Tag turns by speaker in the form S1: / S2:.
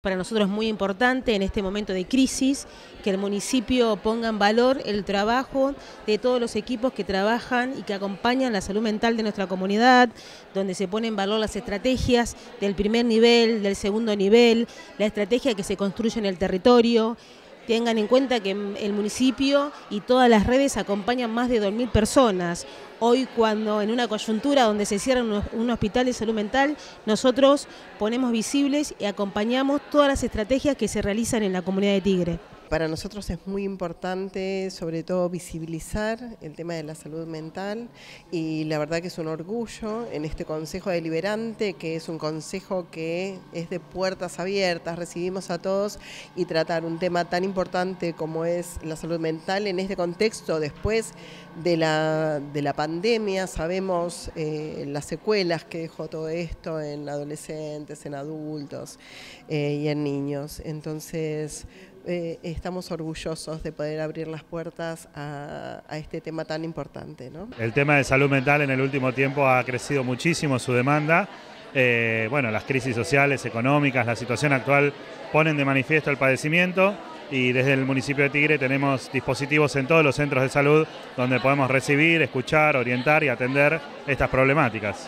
S1: Para nosotros es muy importante en este momento de crisis que el municipio ponga en valor el trabajo de todos los equipos que trabajan y que acompañan la salud mental de nuestra comunidad, donde se ponen en valor las estrategias del primer nivel, del segundo nivel, la estrategia que se construye en el territorio Tengan en cuenta que el municipio y todas las redes acompañan más de 2.000 personas. Hoy cuando en una coyuntura donde se cierra un, hospital de salud mental, nosotros ponemos visibles y acompañamos todas las estrategias que se realizan en la comunidad de Tigre.
S2: Para nosotros es muy importante, sobre todo, visibilizar el tema de la salud mental y la verdad que es un orgullo en este Consejo Deliberante, que es un consejo que es de puertas abiertas, recibimos a todos y tratar un tema tan importante como es la salud mental en este contexto después de la, de la pandemia, sabemos eh, las secuelas que dejó todo esto en adolescentes, en adultos eh, y en niños. Entonces, eh, estamos orgullosos de poder abrir las puertas a, este tema tan importante.
S3: El tema de salud mental en el último tiempo ha crecido muchísimo su demanda. Eh, bueno, las crisis sociales, económicas, la situación actual ponen de manifiesto el padecimiento y desde el municipio de Tigre tenemos dispositivos en todos los centros de salud donde podemos recibir, escuchar, orientar y atender estas problemáticas.